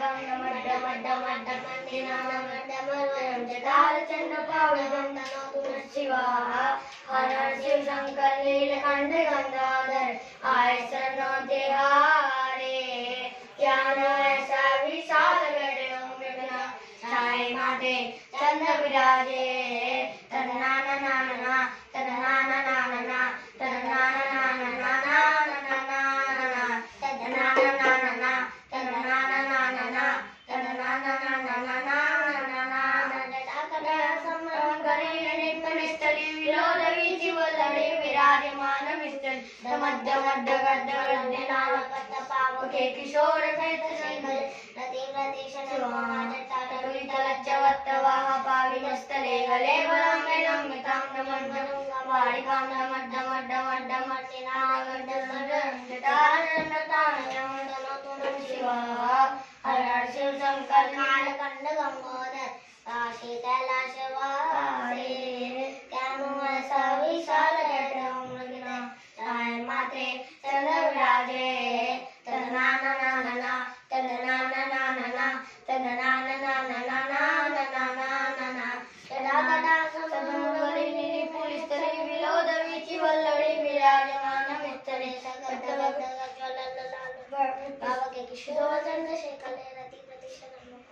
गम नमः नमः नमः नमः नमः नमः वयं जटालचन्द्र पावलं तनोतु नः शिवाः हर हर शिव शङ्कर नीलकण्ठ गङ्गाधर आय शरणो देहारे ज्ञान ऐसा विशाल गढ़ ओम विघ्न साई माते चंद्र विराजे मध्य मध्य गड्ड गड्डे नालकत्त पावके किशोर सहित श्रीमल रतिं रतिशनवानटकलितलच्चवत्तवाह पाविनस्तले गले बलं विलम्बितां नमड्डवाडिकां नमड्ड मड्ड मड्ड मड्डिनागड्डमड्डमड्डमड्डितानन्दतानयं शिवाः हर हर शिव शङ्कर कालकण्ड गङ्गोदर काशीकैलाशवा தே தந்த விடாதே தந்த நான நானா தந்த நான நானா தந்த நான நானா நான நானா தடா தடா சமூகரி நிதி புலிஸ்தரை விரோத வீச்சி வல்லடி விராஜமான மித்தரை சகத்த வந்த ஜலந்த லால் பாவ ಕೆ ಕಿಶೋರ ಚಂದ್ರಶೇಖರ ಪ್ರತಿಷ್ಠೆ ನಮ್ಮ